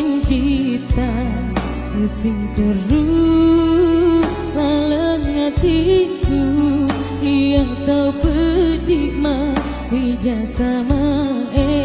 kuning kita pusing hatiku yang tahu pedikma hijau sama eh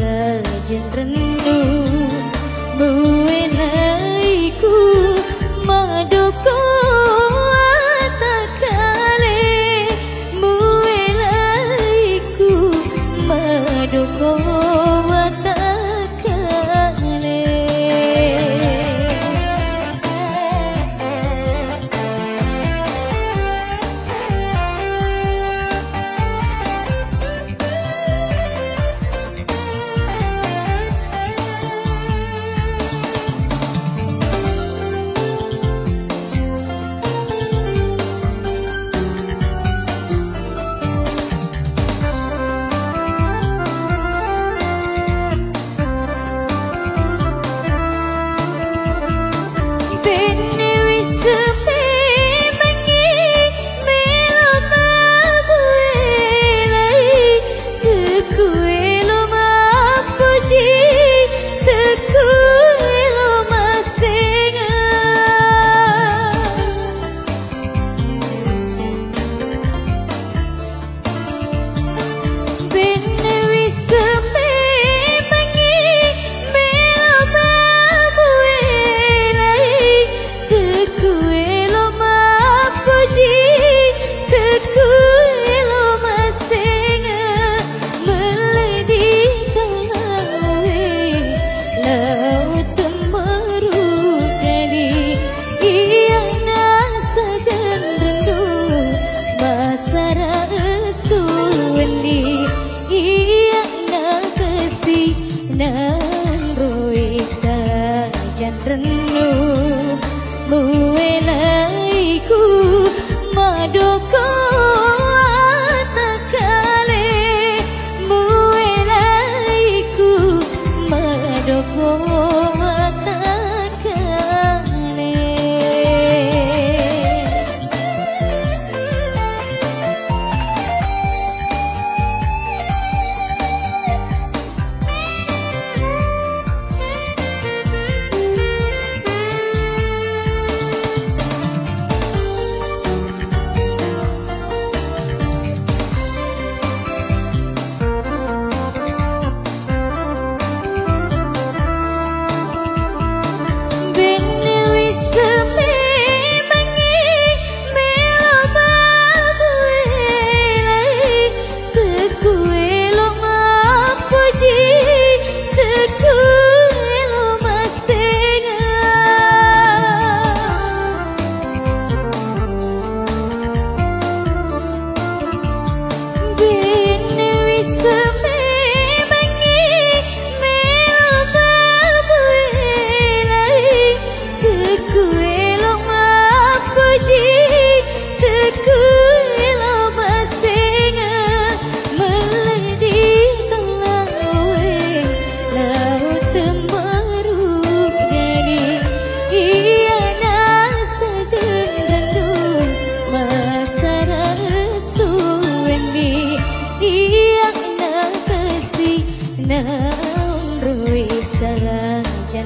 legend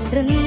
entre mí.